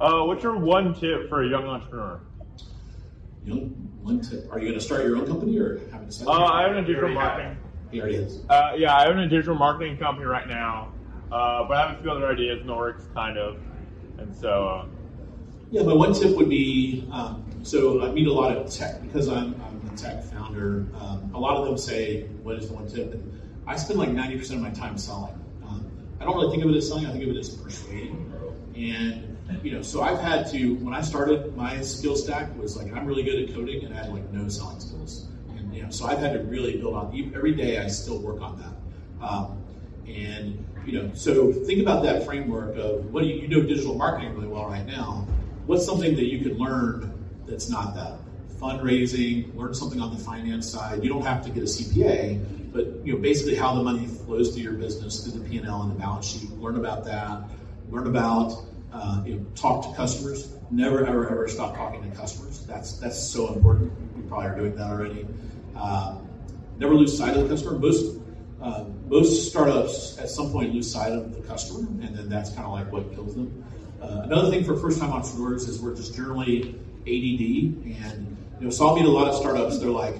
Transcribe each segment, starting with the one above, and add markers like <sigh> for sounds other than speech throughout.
Uh, what's your one tip for a young entrepreneur? You know, one tip. Are you going to start your own company or have decided? Uh, I own a digital marketing. He already is. Uh, yeah, I own a digital marketing company right now, uh, but I have a few other ideas in the works, kind of, and so. Uh, yeah, my one tip would be um, so I meet a lot of tech because I'm, I'm a tech founder. Um, a lot of them say, "What is the one tip?" And I spend like ninety percent of my time selling. Um, I don't really think of it as selling. I think of it as persuading. And you know, so I've had to when I started my skill stack was like I'm really good at coding and I had like no selling skills. And you know, so I've had to really build on every day. I still work on that. Um, and you know, so think about that framework of what do you, you know digital marketing really well right now. What's something that you could learn that's not that? Fundraising, learn something on the finance side. You don't have to get a CPA, but you know basically how the money flows through your business through the P and L and the balance sheet. Learn about that. Learn about uh, you know, talk to customers. Never, ever, ever stop talking to customers. That's that's so important. You probably are doing that already. Uh, never lose sight of the customer. Most uh, most startups at some point lose sight of the customer, and then that's kind of like what kills them. Uh, another thing for first-time entrepreneurs is we're just generally ADD, and you know, so I'll meet a lot of startups. They're like,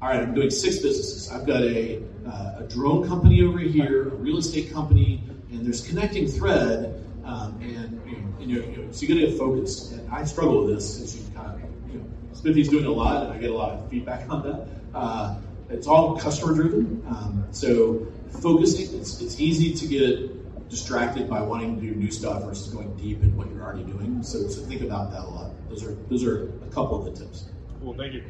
"All right, I'm doing six businesses. I've got a uh, a drone company over here, a real estate company, and there's connecting thread." Um, and, and you know, so you got to get focused. And I struggle with this as you kind of, you know, Spiffy's doing a lot, and I get a lot of feedback <laughs> on that. Uh, it's all customer driven. Um, so focusing, it's, it's easy to get distracted by wanting to do new stuff versus going deep in what you're already doing. So, so think about that a lot. Those are those are a couple of the tips. Cool. Thank you.